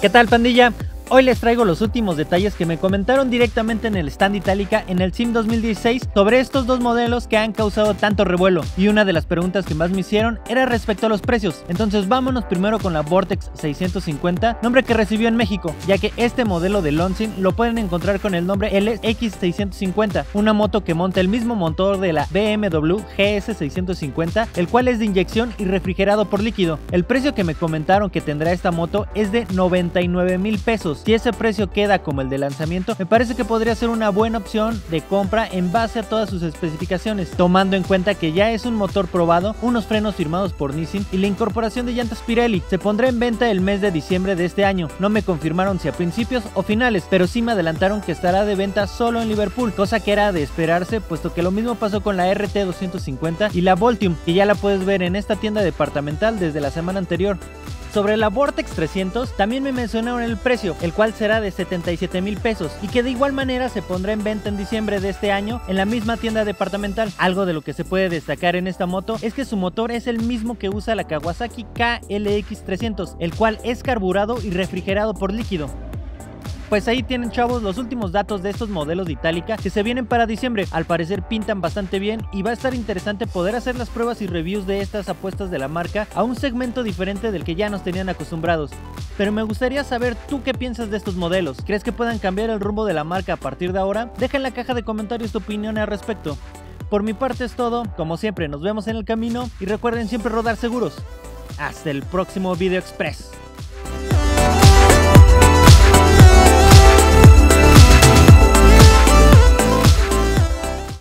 ¿Qué tal pandilla? Hoy les traigo los últimos detalles que me comentaron directamente en el stand Itálica en el SIM 2016 sobre estos dos modelos que han causado tanto revuelo y una de las preguntas que más me hicieron era respecto a los precios. Entonces vámonos primero con la Vortex 650, nombre que recibió en México, ya que este modelo de Lonsin lo pueden encontrar con el nombre LX650, una moto que monta el mismo motor de la BMW GS650, el cual es de inyección y refrigerado por líquido. El precio que me comentaron que tendrá esta moto es de 99 mil pesos si ese precio queda como el de lanzamiento, me parece que podría ser una buena opción de compra en base a todas sus especificaciones, tomando en cuenta que ya es un motor probado, unos frenos firmados por Nissin y la incorporación de llantas Pirelli. Se pondrá en venta el mes de diciembre de este año. No me confirmaron si a principios o finales, pero sí me adelantaron que estará de venta solo en Liverpool, cosa que era de esperarse, puesto que lo mismo pasó con la RT 250 y la Voltium, que ya la puedes ver en esta tienda departamental desde la semana anterior. Sobre la Vortex 300 también me mencionaron el precio, el cual será de 77 mil pesos y que de igual manera se pondrá en venta en diciembre de este año en la misma tienda departamental. Algo de lo que se puede destacar en esta moto es que su motor es el mismo que usa la Kawasaki KLX 300, el cual es carburado y refrigerado por líquido. Pues ahí tienen chavos los últimos datos de estos modelos de Itálica que se vienen para diciembre. Al parecer pintan bastante bien y va a estar interesante poder hacer las pruebas y reviews de estas apuestas de la marca a un segmento diferente del que ya nos tenían acostumbrados. Pero me gustaría saber tú qué piensas de estos modelos. ¿Crees que puedan cambiar el rumbo de la marca a partir de ahora? Deja en la caja de comentarios tu opinión al respecto. Por mi parte es todo, como siempre nos vemos en el camino y recuerden siempre rodar seguros. Hasta el próximo Video Express.